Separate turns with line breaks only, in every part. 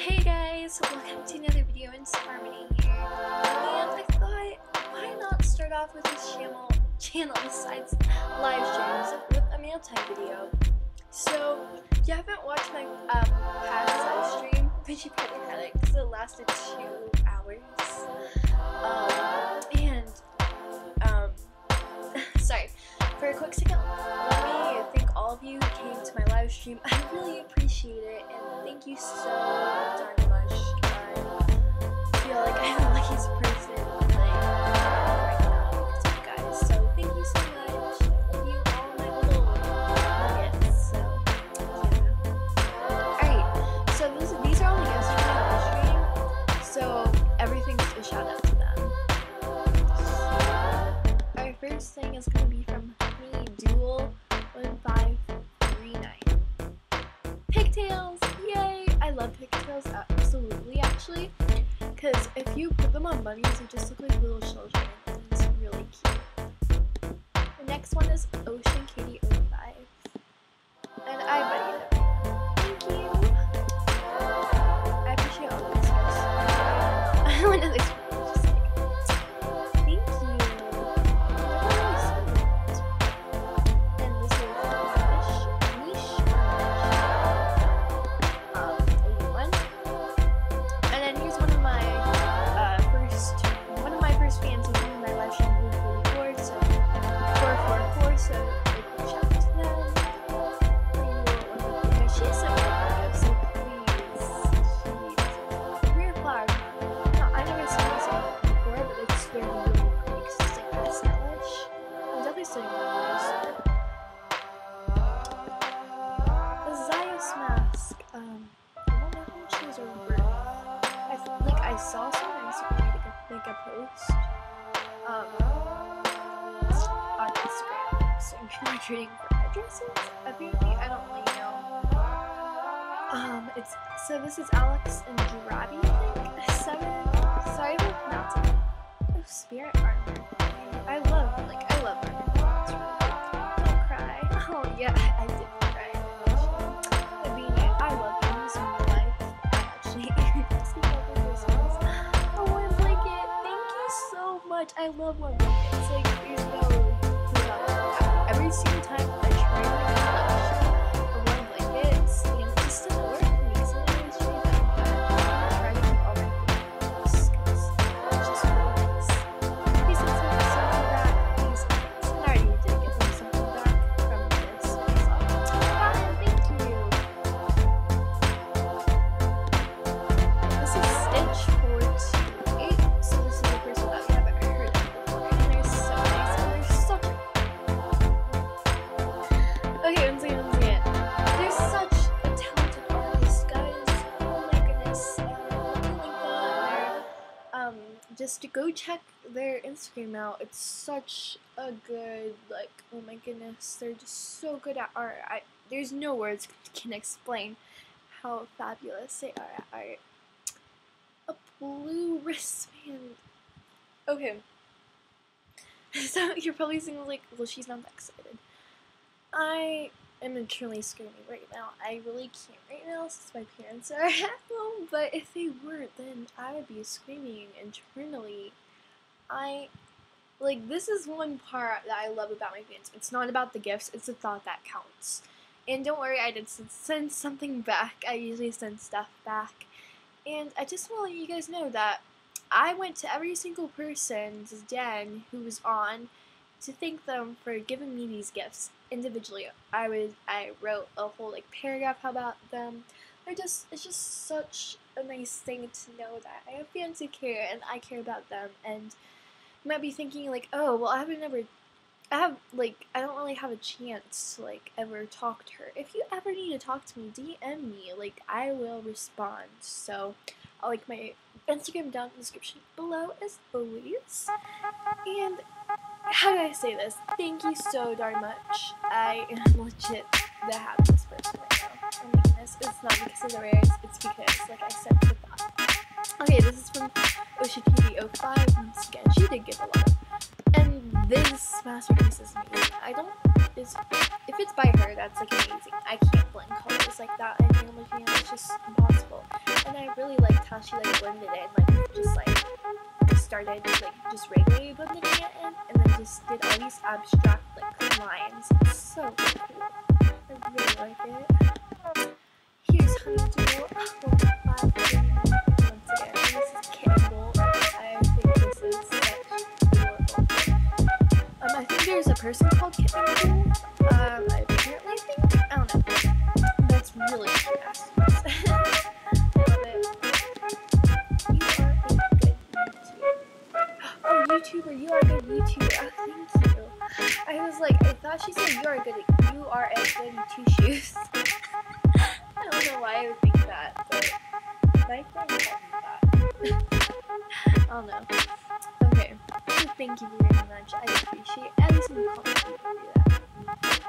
Hey guys, welcome to another video in Harmony here. And I thought, why not start off with this channel, channel besides live streams with a mail time video. So, if you haven't watched my um, past live stream, but you probably had it because it lasted two hours. Um, and, um, sorry, for a quick second, let me thank all of you who came to my live stream. I really appreciate it, thank you so darn much. I feel like I'm the luckiest person right now guys. So thank you so much. You all my little nuggets. So yeah. Alright, so these are all the guests from. So everything's a shout out to them. Our first thing is gonna be because if you put them on bunnies, they just look like little children, and it's really cute. The next one is Ocean a post. Um, on Instagram people are trading for addresses. Apparently, I don't really know. Um, it's so this is Alex and Drabi, I think. Seven. Sorry if I'm pronouncing. Oh, spirit armor. I love, like, I love armor. It's really good. Don't cry. Oh yeah, I, did cry. I love in real. I actually. A warm blanket. Thank you so much. I love warm blankets. Like, there's no without every to go check their Instagram out. It's such a good, like, oh my goodness. They're just so good at art. I, there's no words can explain how fabulous they are at art. A blue wristband. Okay. So you're probably thinking like, well, she's not that excited. I am internally screaming right now. I really can't right now since my parents are at home. But if they weren't, then I would be screaming internally. I like this is one part that I love about my fans. It's not about the gifts; it's the thought that counts. And don't worry, I did send something back. I usually send stuff back. And I just want to let you guys know that I went to every single person's den who was on to thank them for giving me these gifts individually. I was I wrote a whole like paragraph about them. They're just it's just such a nice thing to know that I have fans who care and I care about them and you might be thinking like, oh well I haven't ever I have like I don't really have a chance to like ever talk to her. If you ever need to talk to me, DM me. Like I will respond. So I'll like my Instagram down in the description below as always. And how do I say this? Thank you so darn much. I am legit the happiest person right now. Oh my goodness. It's not because of the rares, it's because, like I said, the thought. Okay, this is from OshiTV05. Once again, she did give a lot of. And this masterpiece is amazing. I don't. It's, if it's by her, that's like amazing. I can't blend colors like that. Think I'm looking at it's just impossible. And I really liked how she like blended in, like just like started like just regularly blending it in, and then just did all these abstract like lines. It's so cool. I really like it. Here's Honeydew. Oh, Once again, this is Cannibal. Person called Cannibal. Um, I apparently think. I don't know. That's really good YouTuber. Oh, YouTuber, you are a good YouTuber. Oh, thank you. I was like, I thought she said you are a good. You are a good two shoes. I don't know why I would think that, but my friend told me that. I don't know. Thank you very much. I appreciate every single comment you do that.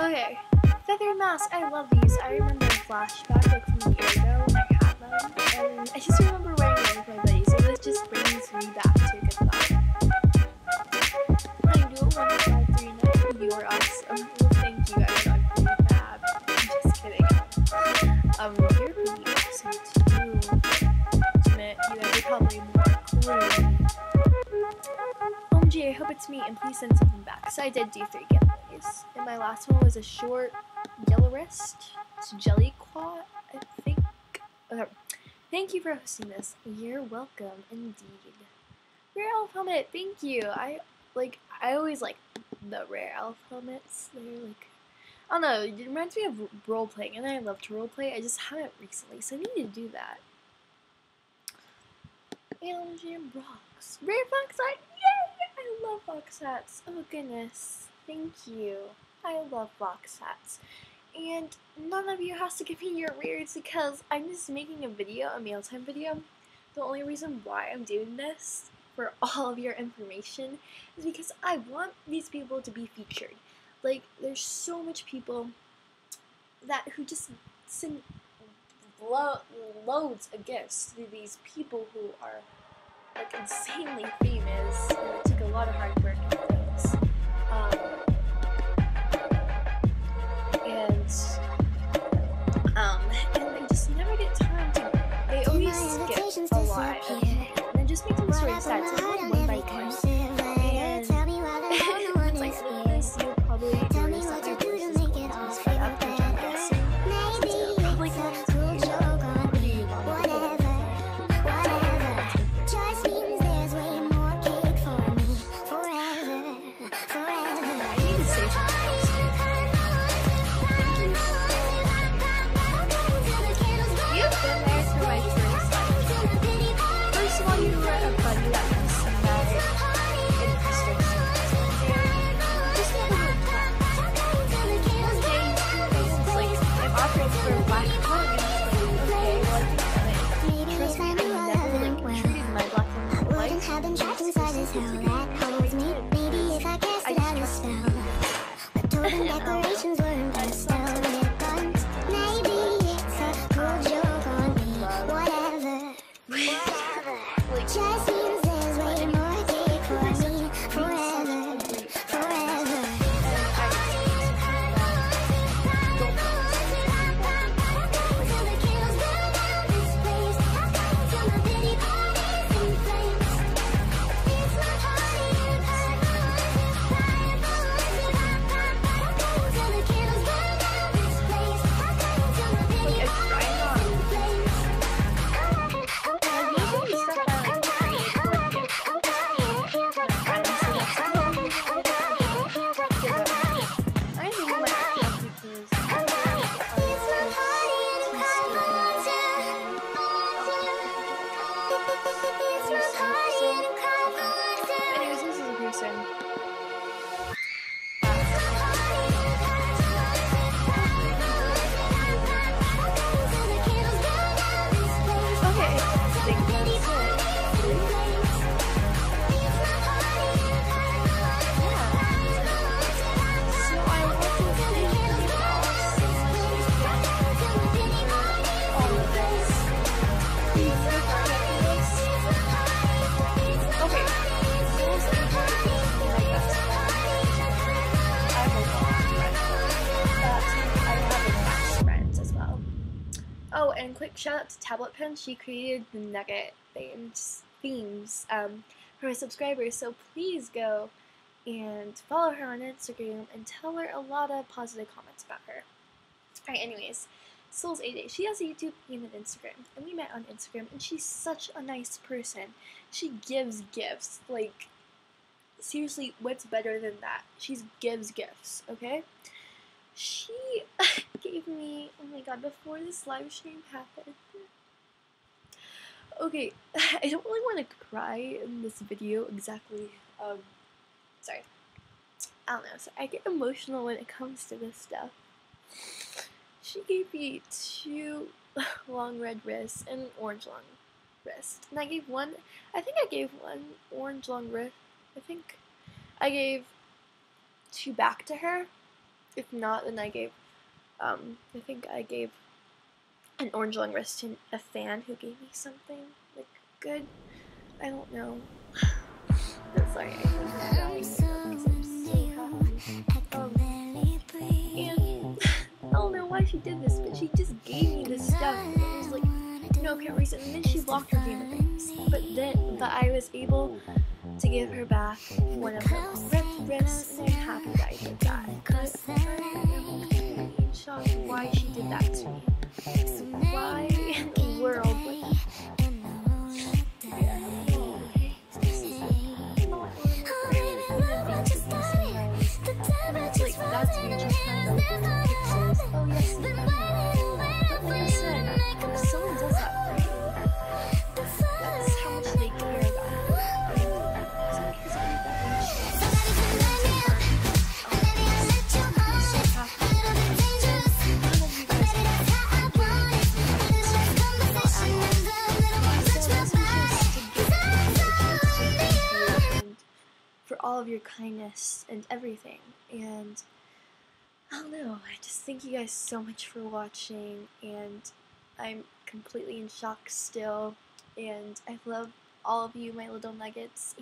Okay. Feather mask. I love these. I remember a flashback like from a year ago when I had them, and I just remember wearing them with my buddies. So this just brings me back to a good vibe. I do it one five three nine. You are awesome. Thank you. I'm not bad. I'm just kidding. Um, It's me, and please send something back. So I did do three giveaways, and my last one was a short yellow wrist. It's jelly quad, I think. Okay. Thank you for hosting this. You're welcome, indeed. Rare elf helmet, thank you. I like. I always like the rare elf helmets. They're like. I don't know. It reminds me of role playing, and I love to role play. I just haven't recently, so I need to do that. And rocks. Rare fox hat. Yay! I love box hats. Oh goodness. Thank you. I love box hats. And none of you has to give me your rares because I'm just making a video, a mailtime video. The only reason why I'm doing this for all of your information is because I want these people to be featured. Like, there's so much people that who just send lo- loads of gifts to these people who are like insanely famous and it took a lot It's from home. Shout out to Tablet Pen. She created the Nugget themes, themes um, for her subscribers. So please go and follow her on Instagram and tell her a lot of positive comments about her. Alright, anyways, Souls AJ, she has a YouTube and an Instagram, and we met on Instagram, and she's such a nice person. She gives gifts. Like, seriously, what's better than that? She gives gifts, okay? She gave me, my god, before this live stream happened. Okay, I don't really want to cry in this video exactly. Um, sorry. I don't know. So I get emotional when it comes to this stuff. She gave me two long red wrists and an orange long wrist. And I gave one, I think I gave one orange long wrist. I think I gave two back to her. If not, then I gave, um, I think I gave an orange long wrist to a fan who gave me something, like, good. I don't know. I'm sorry. I um, and I don't know why she did this, but she just gave me this stuff. And it was like, no can't reason. And then she blocked her game of things. But then, but I was able to give her back one of the ripped wrists, and I'm happy that I did that. Why she did that to me. Why in the world would like that's me all of your kindness and everything. And I don't know, I just thank you guys so much for watching, and I'm completely in shock still. And I love all of you, my little nuggets,